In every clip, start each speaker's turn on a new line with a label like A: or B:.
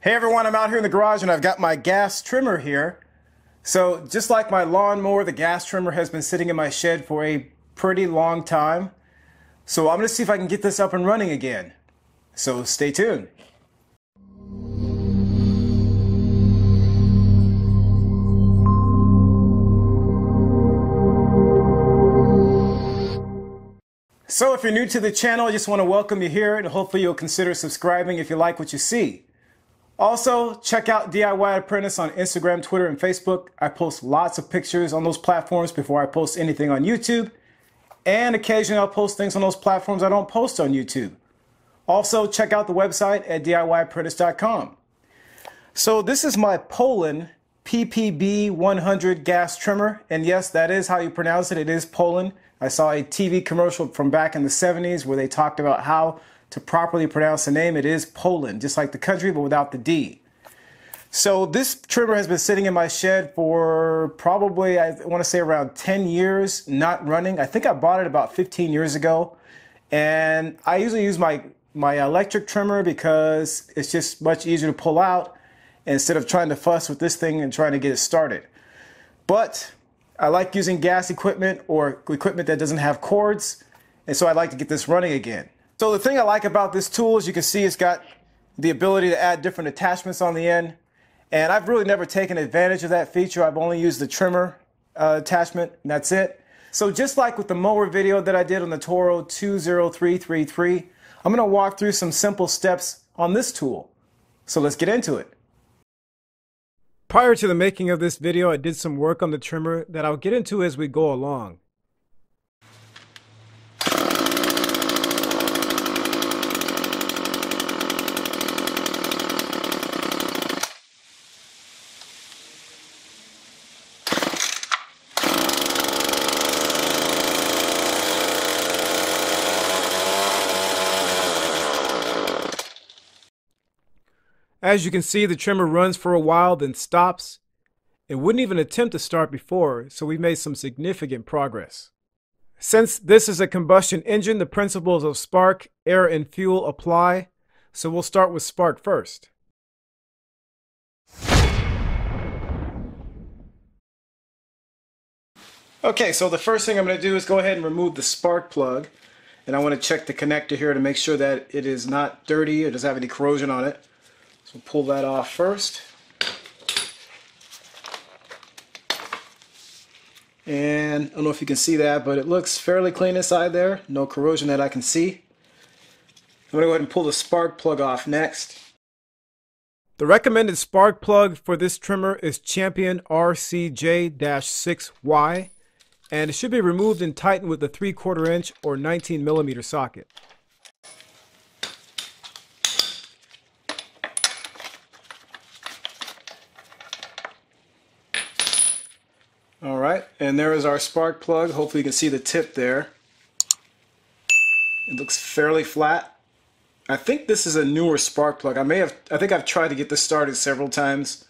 A: Hey everyone, I'm out here in the garage and I've got my gas trimmer here. So just like my lawnmower, the gas trimmer has been sitting in my shed for a pretty long time. So I'm gonna see if I can get this up and running again. So stay tuned. So if you're new to the channel, I just want to welcome you here and hopefully you'll consider subscribing if you like what you see. Also, check out DIY Apprentice on Instagram, Twitter, and Facebook. I post lots of pictures on those platforms before I post anything on YouTube. And occasionally I'll post things on those platforms I don't post on YouTube. Also, check out the website at DIYapprentice.com. So this is my Poulan PPB 100 gas trimmer. And yes, that is how you pronounce it. It is Poulan. I saw a TV commercial from back in the 70s where they talked about how to properly pronounce the name, it is Poland, just like the country, but without the D. So this trimmer has been sitting in my shed for probably, I want to say around 10 years, not running. I think I bought it about 15 years ago. And I usually use my, my electric trimmer because it's just much easier to pull out instead of trying to fuss with this thing and trying to get it started. But I like using gas equipment or equipment that doesn't have cords. And so I like to get this running again. So the thing I like about this tool, is you can see, it's got the ability to add different attachments on the end. And I've really never taken advantage of that feature. I've only used the trimmer uh, attachment, and that's it. So just like with the mower video that I did on the Toro 20333, I'm gonna walk through some simple steps on this tool. So let's get into it. Prior to the making of this video, I did some work on the trimmer that I'll get into as we go along. As you can see, the trimmer runs for a while, then stops. It wouldn't even attempt to start before, so we've made some significant progress. Since this is a combustion engine, the principles of spark, air, and fuel apply, so we'll start with spark first. Okay, so the first thing I'm going to do is go ahead and remove the spark plug. And I want to check the connector here to make sure that it is not dirty or doesn't have any corrosion on it. So pull that off first. And I don't know if you can see that, but it looks fairly clean inside there. No corrosion that I can see. I'm going to go ahead and pull the spark plug off next. The recommended spark plug for this trimmer is Champion RCJ-6Y, and it should be removed and tightened with a 3 quarter inch or 19 millimeter socket. All right, and there is our spark plug. Hopefully you can see the tip there. It looks fairly flat. I think this is a newer spark plug. I may have, I think I've tried to get this started several times.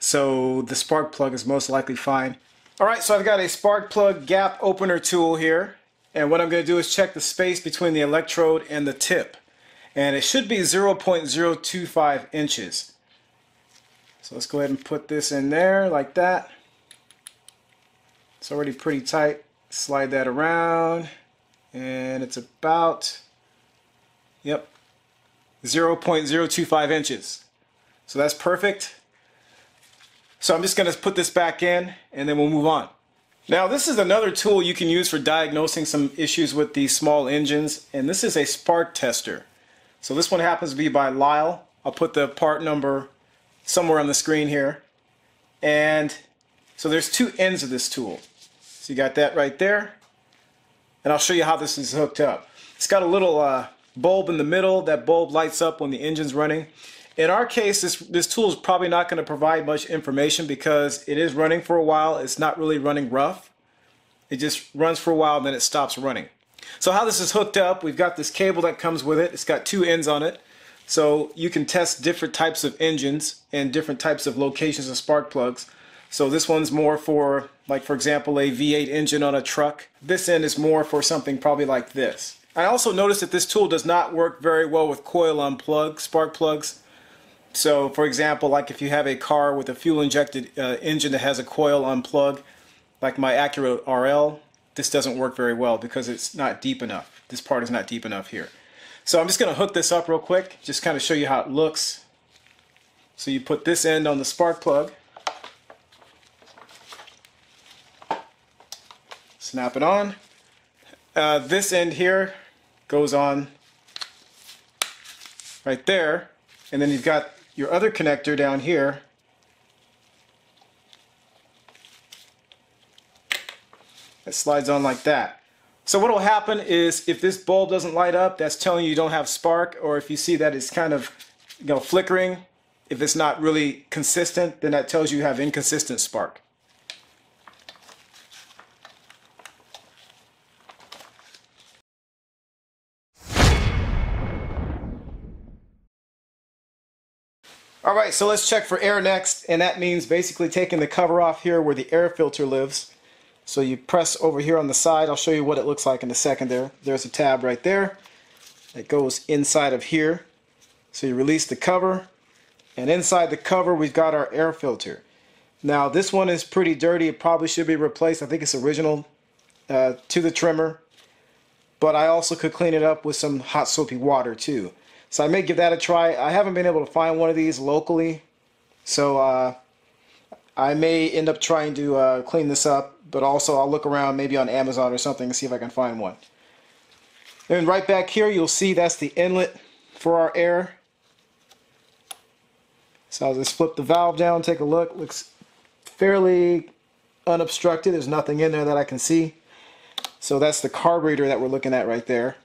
A: So the spark plug is most likely fine. All right, so I've got a spark plug gap opener tool here. And what I'm gonna do is check the space between the electrode and the tip. And it should be 0.025 inches. So let's go ahead and put this in there like that. It's already pretty tight. Slide that around and it's about, yep, 0.025 inches. So that's perfect. So I'm just going to put this back in and then we'll move on. Now this is another tool you can use for diagnosing some issues with these small engines and this is a spark tester. So this one happens to be by Lisle. I'll put the part number somewhere on the screen here. And so there's two ends of this tool. So you got that right there. And I'll show you how this is hooked up. It's got a little uh, bulb in the middle. That bulb lights up when the engine's running. In our case, this, this tool is probably not going to provide much information because it is running for a while. It's not really running rough. It just runs for a while and then it stops running. So how this is hooked up, we've got this cable that comes with it. It's got two ends on it. So you can test different types of engines and different types of locations of spark plugs. So this one's more for, like for example, a V8 engine on a truck. This end is more for something probably like this. I also noticed that this tool does not work very well with coil on plug, spark plugs. So, for example, like if you have a car with a fuel injected uh, engine that has a coil on plug, like my Acura RL, this doesn't work very well because it's not deep enough. This part is not deep enough here. So I'm just going to hook this up real quick, just kind of show you how it looks. So you put this end on the spark plug. Snap it on. Uh, this end here goes on right there. And then you've got your other connector down here. It slides on like that. So what will happen is if this bulb doesn't light up, that's telling you you don't have spark, or if you see that it's kind of you know, flickering, if it's not really consistent, then that tells you you have inconsistent spark. All right, so let's check for air next, and that means basically taking the cover off here where the air filter lives. So you press over here on the side. I'll show you what it looks like in a second there. There's a tab right there that goes inside of here. So you release the cover, and inside the cover we've got our air filter. Now this one is pretty dirty. It probably should be replaced. I think it's original uh, to the trimmer, but I also could clean it up with some hot soapy water too. So I may give that a try. I haven't been able to find one of these locally, so uh, I may end up trying to uh, clean this up, but also I'll look around maybe on Amazon or something and see if I can find one. And right back here you'll see that's the inlet for our air. So I'll just flip the valve down, take a look. Looks fairly unobstructed. There's nothing in there that I can see. So that's the carburetor that we're looking at right there.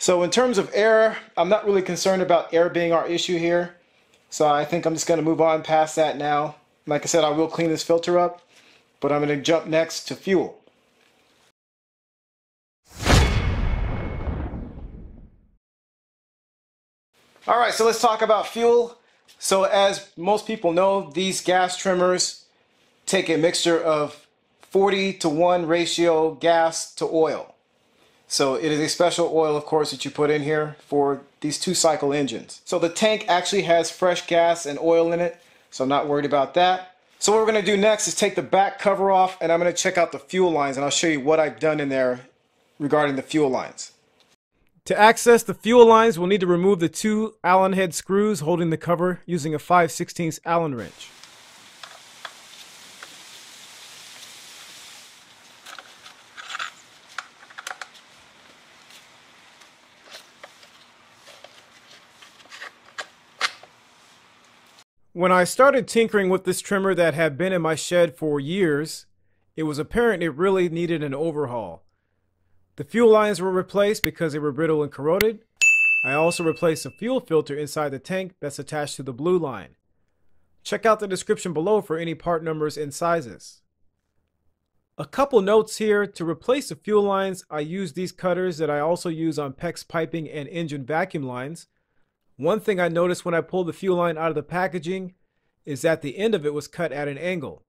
A: So in terms of air, I'm not really concerned about air being our issue here. So I think I'm just going to move on past that now. Like I said, I will clean this filter up, but I'm going to jump next to fuel. All right, so let's talk about fuel. So as most people know, these gas trimmers take a mixture of 40 to 1 ratio gas to oil. So it is a special oil, of course, that you put in here for these two cycle engines. So the tank actually has fresh gas and oil in it, so I'm not worried about that. So what we're gonna do next is take the back cover off and I'm gonna check out the fuel lines and I'll show you what I've done in there regarding the fuel lines. To access the fuel lines, we'll need to remove the two Allen head screws holding the cover using a 5 16 Allen wrench. When I started tinkering with this trimmer that had been in my shed for years, it was apparent it really needed an overhaul. The fuel lines were replaced because they were brittle and corroded. I also replaced the fuel filter inside the tank that's attached to the blue line. Check out the description below for any part numbers and sizes. A couple notes here, to replace the fuel lines, I used these cutters that I also use on PEX piping and engine vacuum lines. One thing I noticed when I pulled the fuel line out of the packaging is that the end of it was cut at an angle.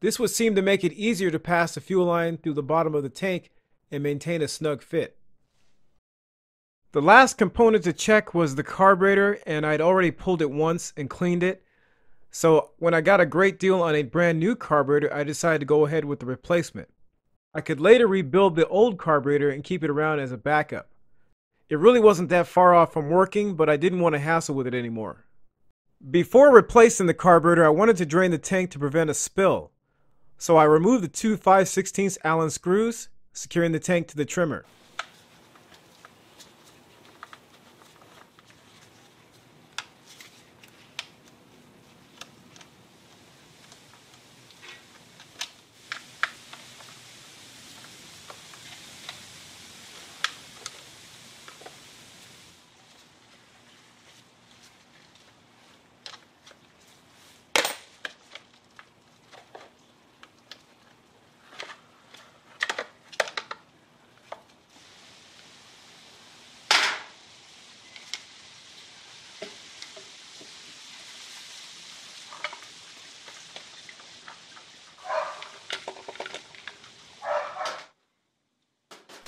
A: This would seem to make it easier to pass the fuel line through the bottom of the tank and maintain a snug fit. The last component to check was the carburetor and I'd already pulled it once and cleaned it. So when I got a great deal on a brand new carburetor, I decided to go ahead with the replacement. I could later rebuild the old carburetor and keep it around as a backup. It really wasn't that far off from working, but I didn't want to hassle with it anymore. Before replacing the carburetor, I wanted to drain the tank to prevent a spill. So I removed the two 5 16 Allen screws, securing the tank to the trimmer.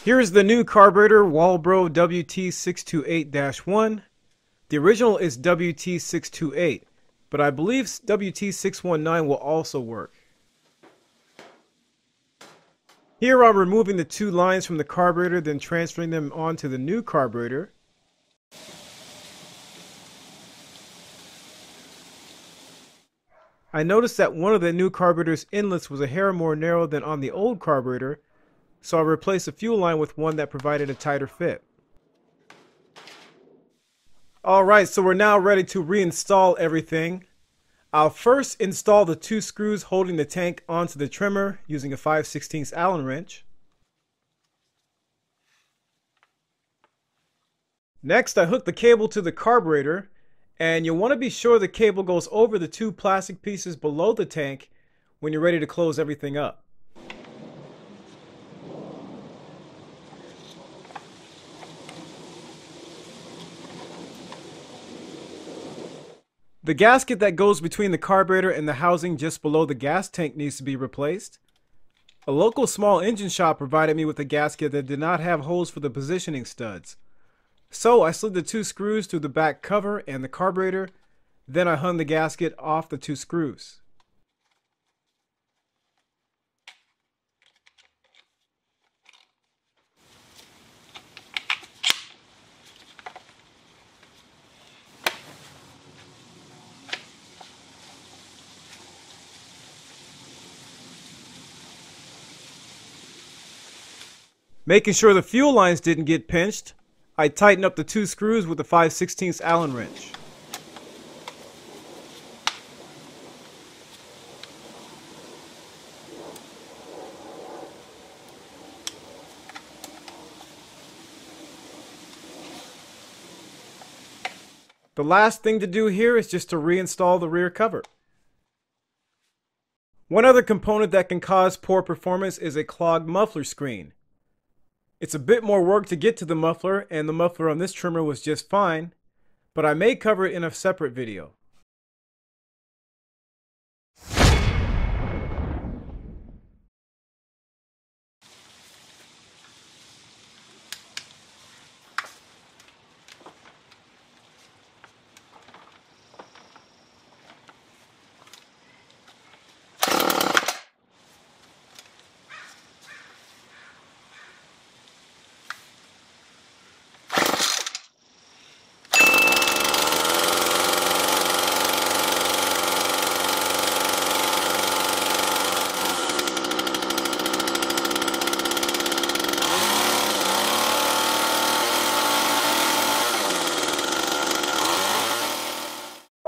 A: Here is the new carburetor Walbro WT628-1. The original is WT628, but I believe WT619 will also work. Here I'm removing the two lines from the carburetor, then transferring them onto the new carburetor. I noticed that one of the new carburetor's inlets was a hair more narrow than on the old carburetor, so I replaced the fuel line with one that provided a tighter fit. Alright, so we're now ready to reinstall everything. I'll first install the two screws holding the tank onto the trimmer using a 5 16 Allen wrench. Next, I hook the cable to the carburetor and you'll want to be sure the cable goes over the two plastic pieces below the tank when you're ready to close everything up. The gasket that goes between the carburetor and the housing just below the gas tank needs to be replaced. A local small engine shop provided me with a gasket that did not have holes for the positioning studs. So I slid the two screws through the back cover and the carburetor, then I hung the gasket off the two screws. Making sure the fuel lines didn't get pinched, I tighten up the two screws with a 5 16 Allen wrench. The last thing to do here is just to reinstall the rear cover. One other component that can cause poor performance is a clogged muffler screen. It's a bit more work to get to the muffler, and the muffler on this trimmer was just fine, but I may cover it in a separate video.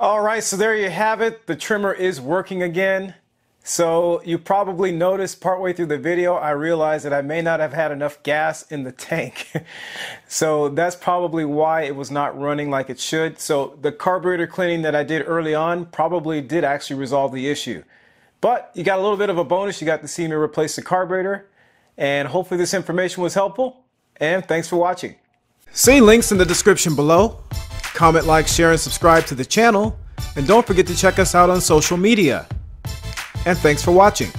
A: All right, so there you have it. The trimmer is working again. So you probably noticed partway through the video, I realized that I may not have had enough gas in the tank. so that's probably why it was not running like it should. So the carburetor cleaning that I did early on probably did actually resolve the issue. But you got a little bit of a bonus. You got to see me replace the carburetor. And hopefully this information was helpful. And thanks for watching. See links in the description below. Comment, like, share, and subscribe to the channel. And don't forget to check us out on social media. And thanks for watching.